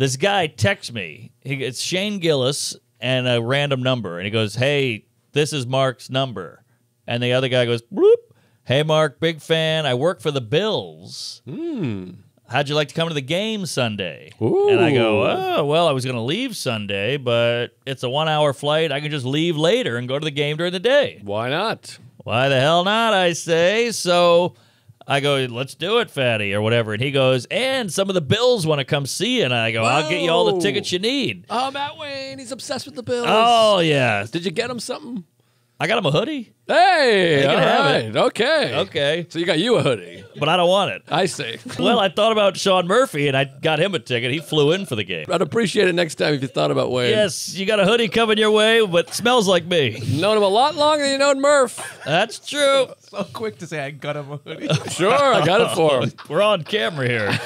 this guy texts me. He, it's Shane Gillis and a random number, and he goes, "Hey, this is Mark's number," and the other guy goes, "Bloop." Hey, Mark, big fan. I work for the Bills. Hmm. How'd you like to come to the game Sunday? And I go, oh, well, I was going to leave Sunday, but it's a one hour flight. I can just leave later and go to the game during the day. Why not? Why the hell not? I say. So I go, let's do it, fatty, or whatever. And he goes, and some of the Bills want to come see you. And I go, I'll get you all the tickets you need. Oh, Matt Wayne, he's obsessed with the Bills. Oh, yeah. Did you get him something? I got him a hoodie. Hey, You can have it. okay, Okay. So you got you a hoodie. But I don't want it. I see. Well, I thought about Sean Murphy and I got him a ticket. He flew in for the game. I'd appreciate it next time if you thought about Wayne. Yes, you got a hoodie coming your way, but smells like me. Known him a lot longer than you known Murph. That's true. So quick to say I got him a hoodie. Sure, I got it for him. We're on camera here.